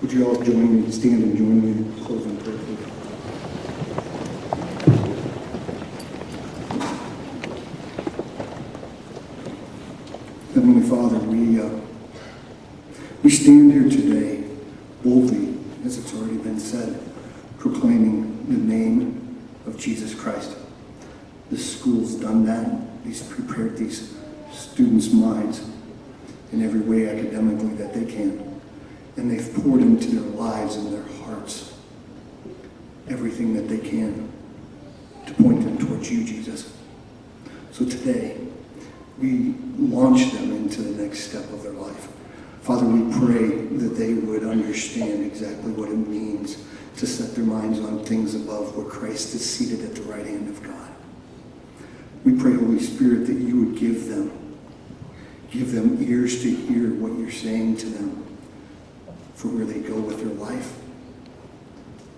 Would you all join me, stand and join me in closing prayer? Heavenly Father, we, uh, we stand here today boldly, as it's already been said, proclaiming the name of Jesus Christ. This school's done that. He's prepared these students' minds in every way academically that they can. And they've poured into their lives and their hearts everything that they can to point them towards you, Jesus. So today, we launch them into the next step of their life. Father, we pray that they would understand exactly what it means to set their minds on things above where Christ is seated at the right hand of God. We pray, Holy Spirit, that you would give them, give them ears to hear what you're saying to them for where they go with their life.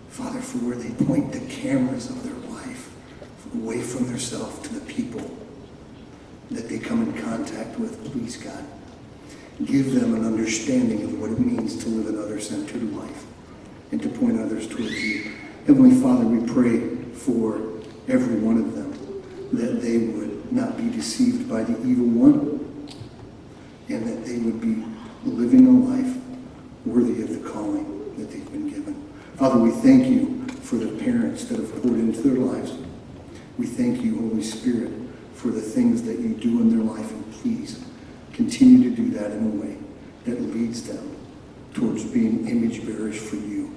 Father, for where they point the cameras of their life away from themselves to the people that they come in contact with, please, God. Give them an understanding of what it means to live an other-centered life and to point others towards you. Heavenly Father, we pray for every one of them that they would not be deceived by the evil one and that they would be living a life worthy of the calling that they've been given. Father, we thank you for the parents that have poured into their lives. We thank you, Holy Spirit, for the things that you do in their life, and please continue to do that in a way that leads them towards being image bearers for you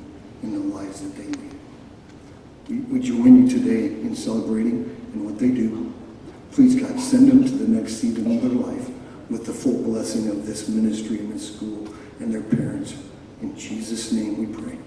in the lives that they lead. We, join you today in celebrating in what they do. Please, God, send them to the next season of their life with the full blessing of this ministry and this school and their parents. In Jesus' name we pray.